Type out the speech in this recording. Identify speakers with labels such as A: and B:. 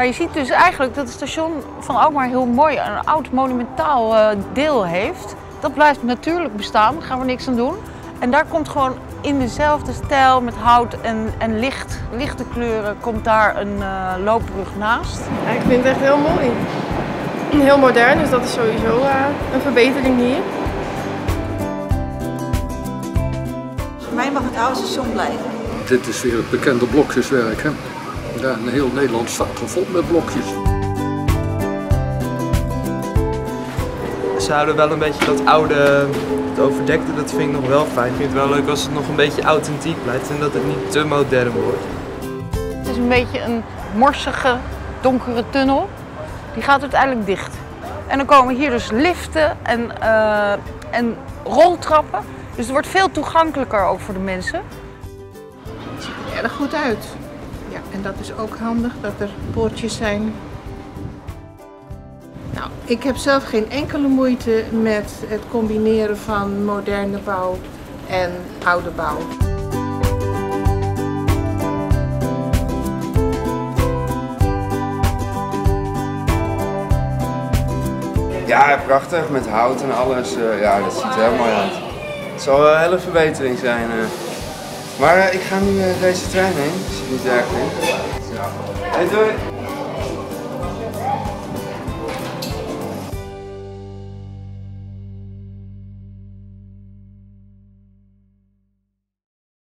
A: Maar je ziet dus eigenlijk dat het station van Alkmaar heel mooi een oud monumentaal uh, deel heeft. Dat blijft natuurlijk bestaan, daar gaan we niks aan doen. En daar komt gewoon in dezelfde stijl met hout en, en licht, lichte kleuren komt daar een uh, loopbrug naast.
B: Ja, ik vind het echt heel mooi. Heel modern, dus dat is sowieso uh, een verbetering hier.
C: Voor mij mag het oude station blijven.
D: Dit is weer het bekende blokjeswerk. Hè? Ja, in heel Nederland staat vol met blokjes.
E: Ze houden wel een beetje dat oude, het overdekte, dat vind ik nog wel fijn. Ik vind het wel leuk als het nog een beetje authentiek blijft en dat het niet te modern wordt.
A: Het is een beetje een morsige, donkere tunnel. Die gaat uiteindelijk dicht. En dan komen hier dus liften en, uh, en roltrappen. Dus het wordt veel toegankelijker ook voor de mensen.
F: Het ziet er erg goed uit. En dat is ook handig dat er poortjes zijn. Nou, ik heb zelf geen enkele moeite met het combineren van moderne bouw en oude bouw.
G: Ja, prachtig met hout en alles. Uh, ja, dat ziet er heel mooi uit. Het zal wel een hele verbetering zijn. Maar uh, ik ga nu deze trein heen, als het niet vindt. Hey, doei!